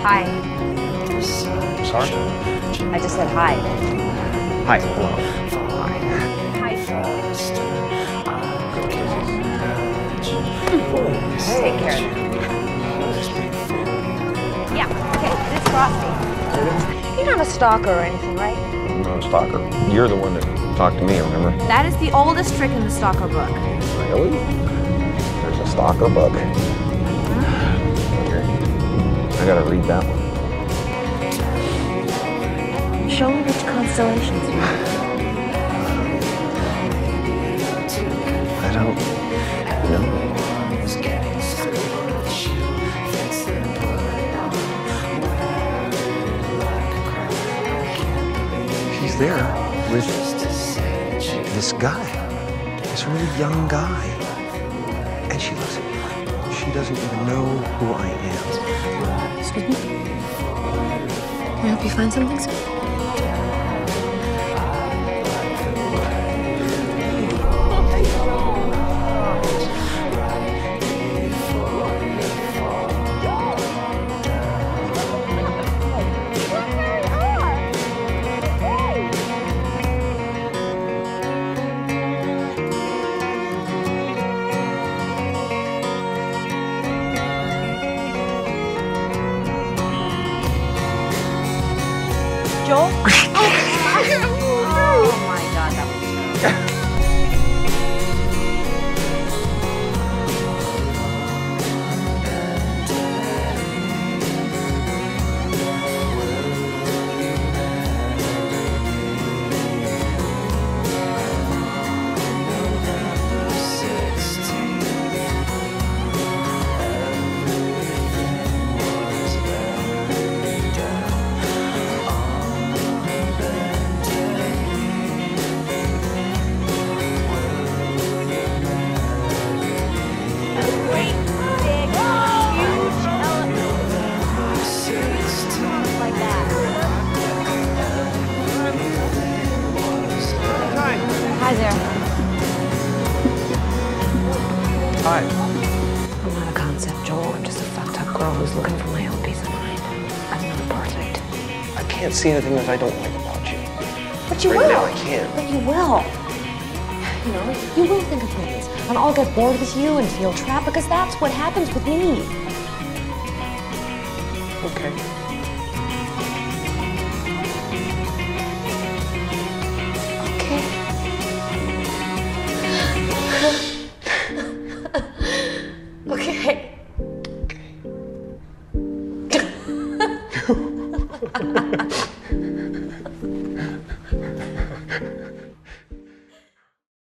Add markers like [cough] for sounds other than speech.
Hi. Sorry? Uh, I just said hi. Hi. Hello. Hi. Take uh, hmm. care. Yeah, okay, this is Frosty. You're not a stalker or anything, right? I'm not a stalker. You're the one that talked to me, remember? That is the oldest trick in the stalker book. Really? There's a stalker book. Gotta read that one. Show me which constellations you I don't know. He's there with this guy, this really young guy. And she looks at me like she doesn't even know who I am. I help you find something, sir? Joel? [laughs] Hi. I'm not a concept, Joel. I'm just a fucked up girl who's looking for my own peace of mind. I'm not perfect. I can't see anything that I don't like about you. But you Right will. now I can't. But you will. You know, you will think of things. And I'll get bored with you and feel trapped because that's what happens with me. Okay.